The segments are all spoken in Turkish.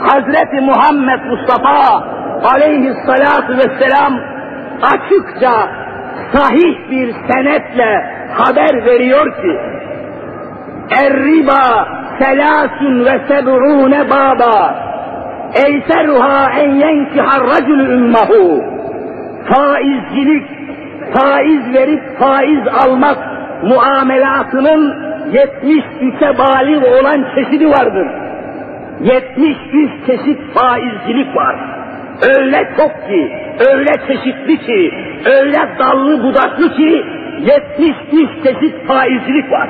Hazreti Muhammed Mustafa aleyhissalatu vesselam açıkça sahih bir senetle haber veriyor ki Er-riba selasun ve seb'une baba eyseruha en yenkihar racül ümmehu faizcilik, faiz verip faiz almak muamelatının 73'e balik olan çeşidi vardır. 73 çeşit faizcilik var. Öyle çok ki, öyle çeşitli ki, öyle dallı budaklı ki 73 çeşit faizcilik var.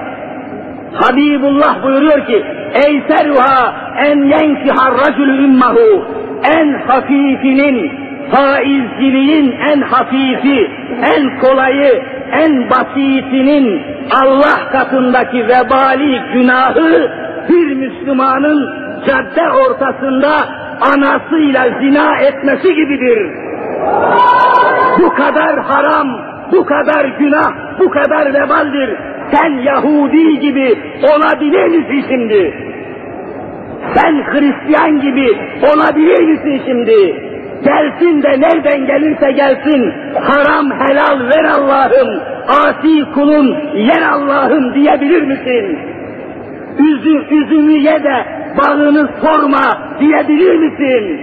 Habibullah buyuruyor ki, Eyseruha en yenkihar racülü ümmehu, en hafifinin, faizciliğin en hafifi, en kolayı, en basitinin Allah katındaki vebali günahı bir Müslümanın cadde ortasında anasıyla zina etmesi gibidir. Bu kadar haram, bu kadar günah, bu kadar vebaldir. Sen Yahudi gibi olabilir misin şimdi? Sen Hristiyan gibi olabilir misin şimdi? Gelsin de nereden gelirse gelsin, haram helal ver Allah'ım, asi kulun yer Allah'ım diyebilir misin? Üzüm, üzümü ye de bağını sorma diyebilir misin?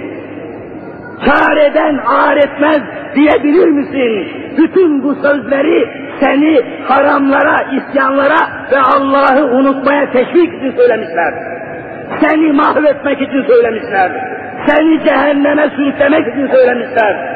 Kâr eden ağır etmez diyebilir misin? Bütün bu sözleri seni haramlara, isyanlara ve Allah'ı unutmaya teşvik için söylemişler. Seni mahvetmek için söylemişler. Seni cehenneme sürüklemek için söylemişler.